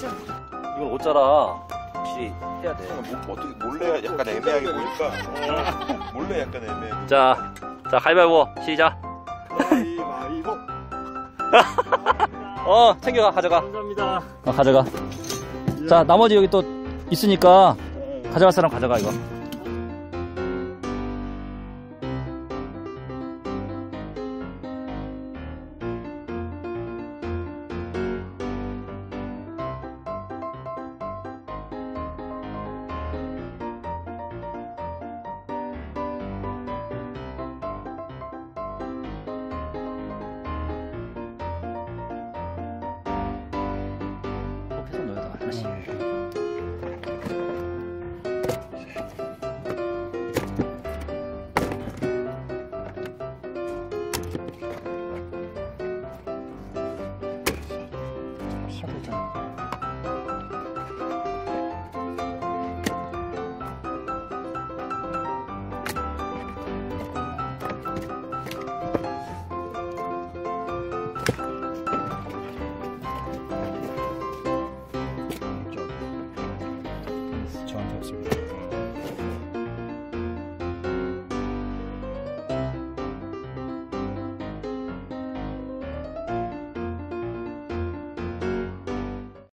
그걸 옷자라 확실히 해야 돼. 뭐, 어떻게 몰래 약간 애매하게 보니까 어, 몰래 약간 애매하게 자, 자, 가위바위보, 시작. 가위바위보 어, 챙겨가, 가져가. 감사합니다. 어, 가져가. 자, 나머지 여기 또 있으니까 가져갈 사람 가져가, 이거. 잘. 저한테 왔습니다